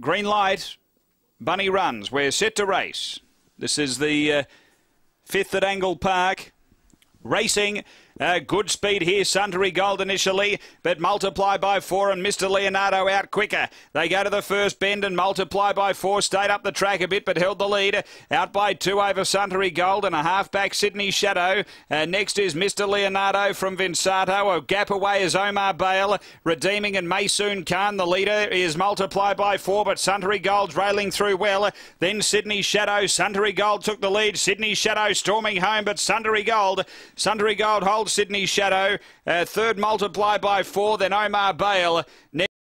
Green light. Bunny runs. We're set to race. This is the uh, fifth at Angle Park. Racing. Uh, good speed here, Suntory Gold initially, but multiply by four and Mr. Leonardo out quicker. They go to the first bend and multiply by four, stayed up the track a bit but held the lead. Out by two over Suntory Gold and a half back Sydney Shadow. Uh, next is Mr. Leonardo from Vinsato. A gap away is Omar Bale. Redeeming and Maysoon Khan. The leader is multiply by four, but Suntory Gold's railing through well. Then Sydney Shadow. Suntory Gold took the lead. Sydney Shadow storming home, but Suntory Gold. Suntory Gold holds Sydney Shadow. Uh, third multiply by four, then Omar Bale.